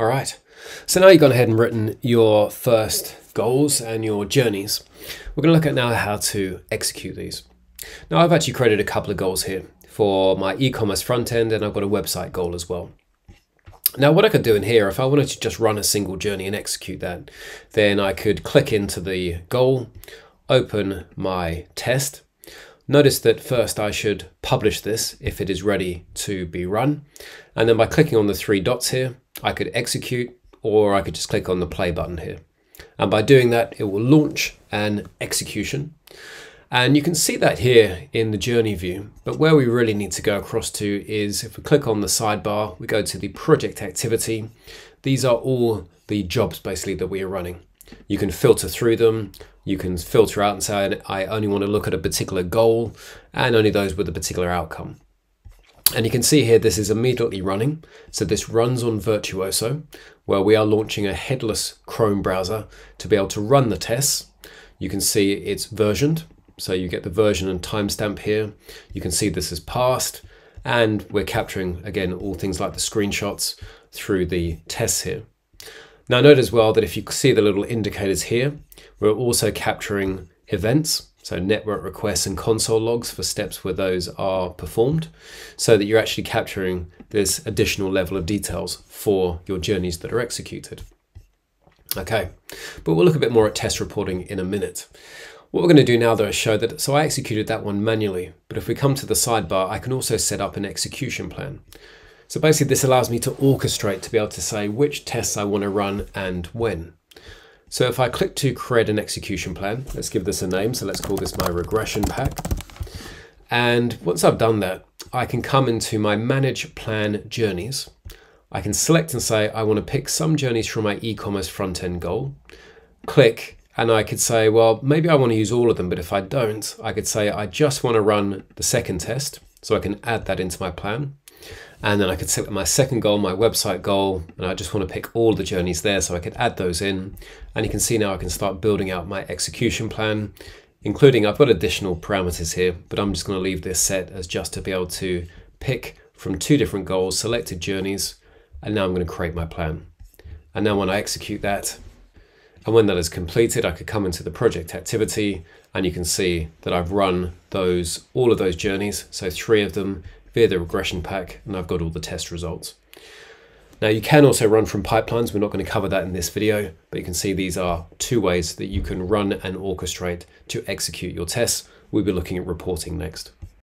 All right, so now you've gone ahead and written your first goals and your journeys. We're going to look at now how to execute these. Now I've actually created a couple of goals here for my e-commerce front end and I've got a website goal as well. Now what I could do in here, if I wanted to just run a single journey and execute that, then I could click into the goal, open my test. Notice that first I should publish this if it is ready to be run. And then by clicking on the three dots here, I could execute or I could just click on the play button here. And by doing that, it will launch an execution. And you can see that here in the journey view, but where we really need to go across to is if we click on the sidebar, we go to the project activity. These are all the jobs basically that we are running. You can filter through them, you can filter out and say, I only want to look at a particular goal and only those with a particular outcome. And you can see here, this is immediately running. So this runs on Virtuoso, where we are launching a headless Chrome browser to be able to run the tests. You can see it's versioned. So you get the version and timestamp here. You can see this is passed and we're capturing again all things like the screenshots through the tests here. Now note as well that if you see the little indicators here, we're also capturing events, so network requests and console logs for steps where those are performed, so that you're actually capturing this additional level of details for your journeys that are executed. Okay, but we'll look a bit more at test reporting in a minute. What we're going to do now though is show that, so I executed that one manually, but if we come to the sidebar, I can also set up an execution plan. So basically this allows me to orchestrate to be able to say which tests I want to run and when. So if I click to create an execution plan, let's give this a name. So let's call this my regression pack. And once I've done that, I can come into my manage plan journeys. I can select and say, I want to pick some journeys from my e-commerce front end goal. Click and I could say, well, maybe I want to use all of them, but if I don't, I could say I just want to run the second test, so I can add that into my plan. And then I could set my second goal, my website goal, and I just want to pick all the journeys there, so I could add those in. And you can see now I can start building out my execution plan, including I've got additional parameters here, but I'm just going to leave this set as just to be able to pick from two different goals, selected journeys, and now I'm going to create my plan. And now when I execute that, and when that is completed, I could come into the project activity and you can see that I've run those all of those journeys, so three of them via the regression pack, and I've got all the test results. Now you can also run from pipelines. We're not going to cover that in this video, but you can see these are two ways that you can run and orchestrate to execute your tests. We'll be looking at reporting next.